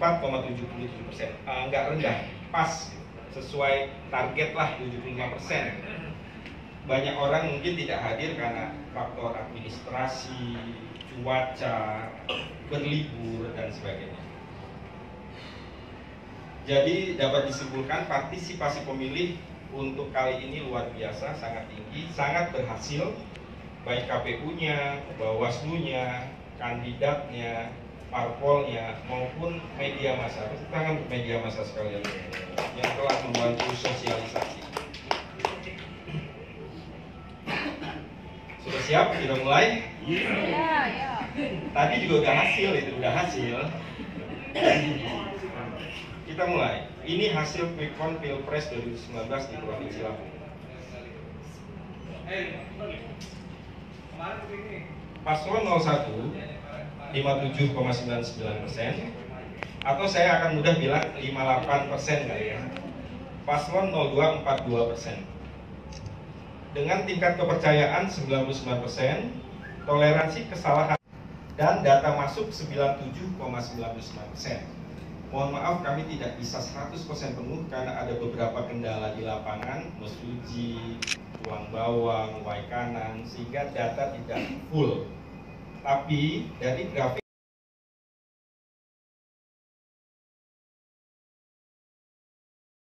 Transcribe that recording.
4,77 persen, uh, nggak rendah, pas sesuai target lah 75 persen. Banyak orang mungkin tidak hadir karena faktor administrasi, cuaca, berlibur dan sebagainya. Jadi dapat disimpulkan partisipasi pemilih untuk kali ini luar biasa, sangat tinggi, sangat berhasil baik KPU-nya, Bawaslu-nya, kandidatnya, parpolnya maupun media massa. Tangan media massa sekalian yang telah membantu sosialisasi. Sudah siap? Sudah mulai? Ya, ya. Tadi juga udah hasil itu, udah hasil. Kita mulai. Ini hasil quick count Pilpres 2019 di Provinsi Lampung. Paslon 01 57,99 persen atau saya akan mudah bilang 58 persen kali ya. Paslon 02 42 persen. Dengan tingkat kepercayaan 99 persen, toleransi kesalahan dan data masuk 97,99 persen. Mohon maaf kami tidak bisa 100% penuh karena ada beberapa kendala di lapangan, mesuji, tuang bawang, kanan, sehingga data tidak full. Tapi dari grafik